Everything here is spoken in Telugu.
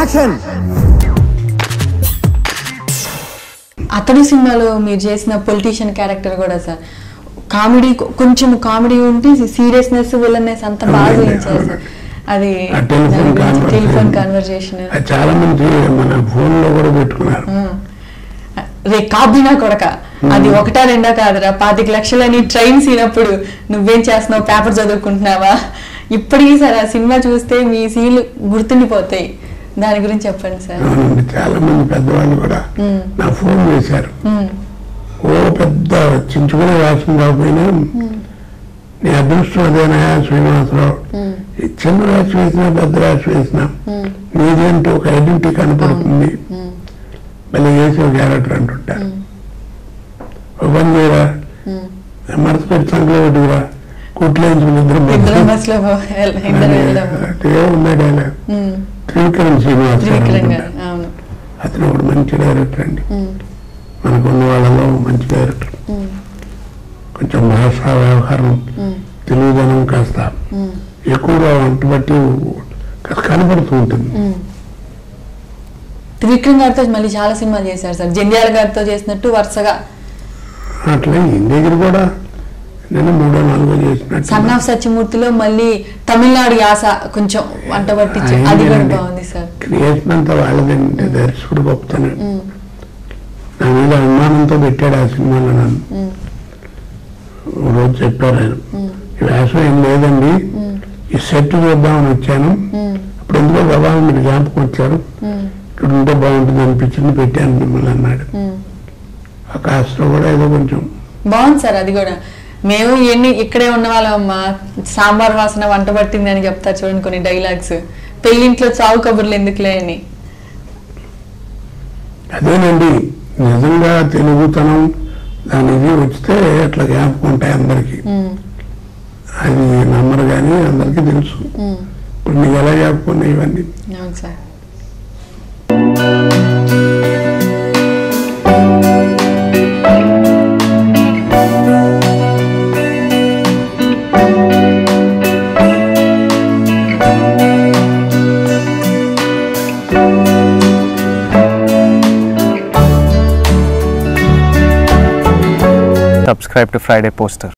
యాక్షన్ అతడు సినిమాలో మీరు చేసిన పొలిటీషియన్ క్యారెక్టర్ కూడా సార్ కామెడీ కొంచెం కామెడీ ఉంటే సీరియస్నెస్ విలనెస్ అంత బాగా చూపించారు సార్ అది టెలిఫోన్. కాన్వర్జేషన్ అది చాలా మంది మన ఫోన్లో కూడా పెట్టుకున్నారు. రే కాబినా కొడక. అది ఒకటా రెండా కాదురా. పాతిక లక్షలని ట్రైన్ సీనప్పుడు నువ్వేం చేస్తున్నావు? పేపర్ చదువుకుంటున్నావా? ఇప్పటికీ సార్ ఆ సినిమా చూస్తే మీ సీన్లు గుర్తుండిపోతాయి దాని గురించి చెప్పండి సార్ చాలా మంది పెద్దవాళ్ళు కూడా. నా ఫోన్ చేశారు. ఓ పెద్ద చించుకునే వేషం కాకపోయినా నీ అదృష్టం అదేనా శ్రీనివాసరావు చిన్న వేషం వేసినా పెద్ద వేషం వేసినా. నీదేంటో ఒక ఐడెంటిటీ కనపడుతుంది. మళ్ళీ వేసే క్యారెక్టర్ అంటుంటా మ్మ్. ఒక పని చేయరా మ్మ్. మనసు పెట్టి సంకలో పెట్టుకురా కుట్లేంచుకుని ఇద్దరు. త్రివిక్రమ్ అవును అతను ఒక మంచి డైరెక్టర్ అండి. మనకున్న వాళ్ళలో మంచి డైరెక్టర్. కొంచెం భాషా వ్యవహారం. తెలుగుదనం కాస్త. ఎక్కువగా వంట బట్టి కాస్త కనపడుతూ ఉంటుంది. త్రివిక్రమ్ గారితో మళ్ళీ చాలా సినిమాలు చేశారు సార్ జంధ్యాల గారితో చేసినట్టు వరుసగా అట్లా ఈయన దగ్గర కూడా నేను మూడో నాలుగో చేసినట్టు. సన్ ఆఫ్ సత్యమూర్తిలో మళ్ళీ తమిళనాడు యాస కొంచెం వంట పట్టించి అది కూడా బాగుంది సార్. క్రియేషన్ అంతా వాళ్ళదండి దర్శకుడు గొప్పతనం. నా మీద అనుమానంతో పెట్టాడు ఆ సినిమాలో నన్ను. రోజు చెప్పారు ఆయన. వేషం ఏం లేదండి. ఈ సెట్ చూద్దామని వచ్చాను. అప్పుడు ఎందుకో ప్రభావం మీరు జ్ఞాపకం వచ్చారు. ఇక్కడ ఉంటే బాగుంటుంది అనిపించింది పెట్టాను మిమ్మల్ని అన్నాడు. ఆ కాస్ట్లో కూడా ఏదో కొంచెం బాగుంది సార్ అది కూడా. మేము ఎన్ని ఇక్కడే ఉన్న వాళ్ళం అమ్మా. సాంబార్ వాసన వంట పట్టింది అని చెప్తారు చూడండి కొన్ని డైలాగ్స్. పెళ్ళింట్లో చావు కబుర్లు ఎందుకులే అని. అదేనండి నిజంగా తెలుగుతనం దానికి వచ్చితే అట్లా జ్ఞాపకం ఉంటాయి అందరికీ. అది నమ్మరు కానీ అందరికీ తెలుసు. ఇప్పుడు నీకు ఎలా జ్ఞాపకం ఉన్నాయి ఇవన్నీ? Subscribe to Friday Poster.